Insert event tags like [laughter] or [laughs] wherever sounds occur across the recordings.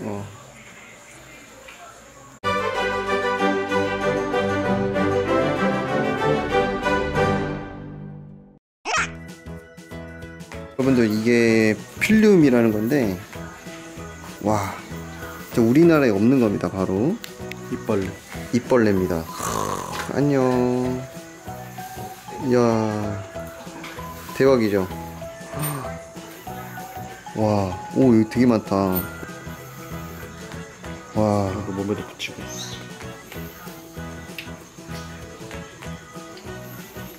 어. 여러분들 이게 필름이라는 건데 와 우리나라에 없는 겁니다 바로. 이빨래. 입벌레입니다. 안녕. 이야 대박이죠? 와오 여기 되게 많다 와. 이거 몸에도 붙이고.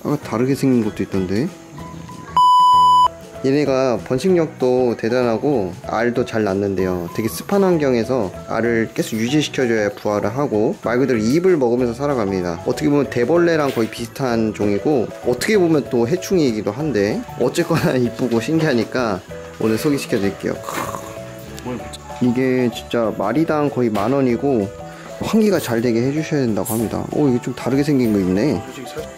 아까 다르게 생긴 것도 있던데. 얘네가 번식력도 대단하고 알도 잘 낳는데요. 되게 습한 환경에서 알을 계속 유지시켜줘야 부화를 하고 말 그대로 잎을 먹으면서 살아갑니다. 어떻게 보면 대벌레랑 거의 비슷한 종이고 어떻게 보면 또 해충이기도 한데 어쨌거나 [laughs] 이쁘고 신기하니까 오늘 소개시켜 드릴게요. 이게 진짜 마리당 거의 만 원이고 환기가 잘 되게 해주셔야 된다고 합니다 오 이게 좀 다르게 생긴 거 있네.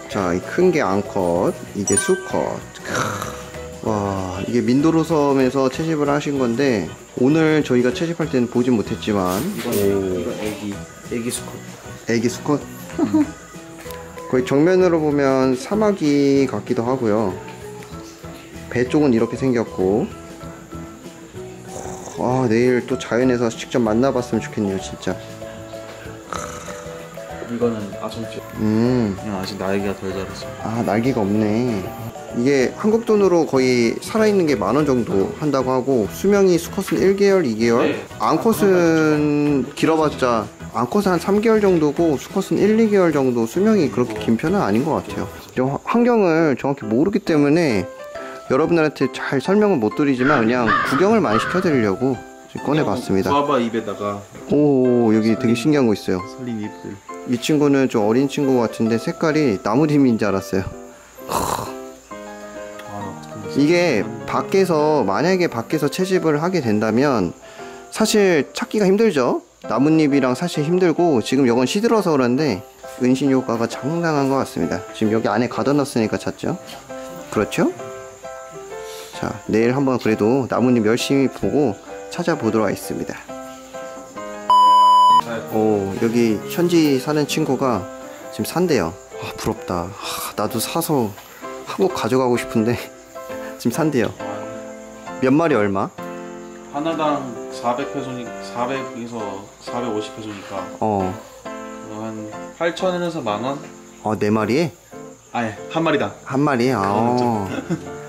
자, 이 큰 게 앙컷, 이게 수컷. 크. 와, 이게 민도로 섬에서 채집을 하신 건데, 오늘 저희가 채집할 때는 보진 못했지만, 이건 이건 애기. 애기 수컷. 애기 수컷? 거의 정면으로 보면 사마귀 같기도 하고요. 배 쪽은 이렇게 생겼고, 아, 내일 또 자연에서 직접 만나봤으면 좋겠네요, 진짜. 이거는 아성치. 음. 그냥 아직 날개가 덜 자랐어. 아 날개가 없네 이게 한국 돈으로 거의 살아있는 게 만 원 정도 한다고 하고 수명이 수컷은 1개월 2개월 네. 암컷은 길어봤자 암컷은 한 3개월 정도고 수컷은 1, 2개월 정도 수명이 그렇게 긴 편은 아닌 것 같아요 환경을 정확히 모르기 때문에 여러분들한테 잘 설명은 못 드리지만 그냥 구경을 많이 시켜드리려고 꺼내봤습니다. 구아바 입에다가 오 여기 되게 신기한 거 있어요. 살린 잎들. 이 친구는 좀 어린 친구 같은데 색깔이 나무림인 줄 알았어요. 아. 이게 밖에서 만약에 밖에서 채집을 하게 된다면 사실 찾기가 힘들죠? 나뭇잎이랑 사실 힘들고 지금 이건 시들어서 그런데 은신 효과가 장당한 것 같습니다. 지금 여기 안에 가둬놨으니까 찾죠? 그렇죠 자 내일 한번 그래도 나뭇잎 열심히 보고 찾아보도록 하겠습니다 오 여기 현지 사는 친구가 지금 산대요 아 부럽다 아, 나도 사서 한국 가져가고 싶은데 [laughs] 지금 산대요 몇 마리 얼마? 하나당 400페소니 400에서 450페소니까 어, 한 8천원에서 만 원? 어, 네 마리에? 아니 한 마리당. 한 마리에? 아, [laughs]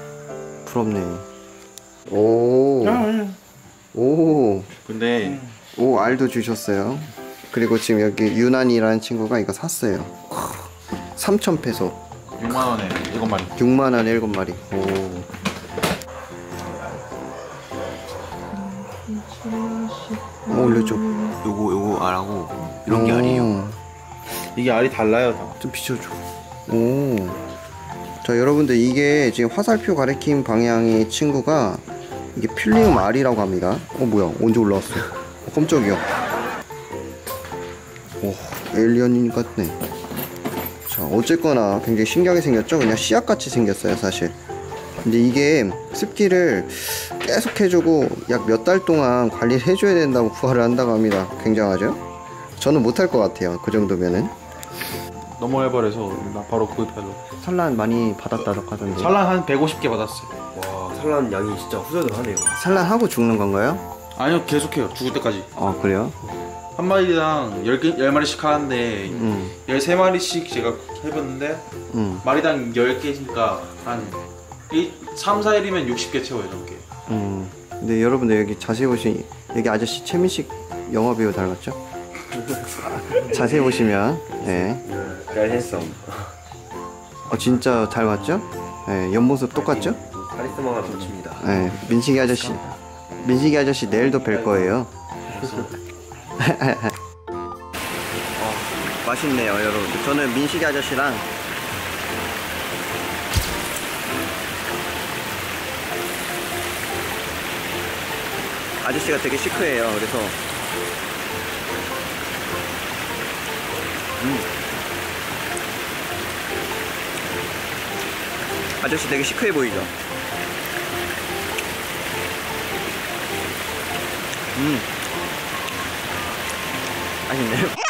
부럽네. 오, 오, 근데 오, 알도 주셨어요. 그리고 지금 여기 유난이라는 친구가 이거 샀어요. 3,000페소. 6만 원에 일곱 마리. 6만원 7마리. 오. 어, 올려줘. 요거 요거 알하고 이런 게 오. 알이에요. 이게 알이 달라요 다. 좀 비춰줘. 오. 자, 여러분들 이게 지금 화살표 가리킨 방향의 친구가 이게 필리움 R이라고 합니다. 어, 뭐야. 언제 올라왔어? 어, 깜짝이야. 오, 에일리언인 같네. 자, 어쨌거나 굉장히 신기하게 생겼죠? 그냥 씨앗같이 생겼어요, 사실. 근데 이게 습기를 계속 해주고 약 몇 달 동안 관리를 해줘야 된다고 부활을 한다고 합니다. 굉장하죠? 저는 못할 것 같아요. 그 정도면은. 너무 해버려서 나 바로 구입하려고. 산란 많이 받았다고 하던데 산란 한 150개 받았어요. 와 산란 양이 진짜 후덜덜하네요. 산란하고 죽는 건가요? 아니요 계속해요 죽을 때까지. 어 그래요? 한 마리당 10개, 10마리씩 하는데 음, 13마리씩 제가 해봤는데 음, 마리당 10개니까 한 1, 3, 4일이면 60개 채워요 저게 음. 근데 여러분들 여기 자세히 보시면 여기 아저씨 최민식 영화배우 닮았죠? [laughs] 자세히 보시면 네. 잘 했어. 어 진짜 닮았죠? 네, 옆모습 똑같죠? 카리스마가 넘칩니다. 네, 민식이 아저씨 민식이 아저씨 내일도 뵐 거예요 [laughs] 어, 맛있네요 여러분 저는 민식이 아저씨랑 아저씨가 되게 시크해요 그래서 음. 아저씨 되게 시크해 보이죠? 음. 아닌데요?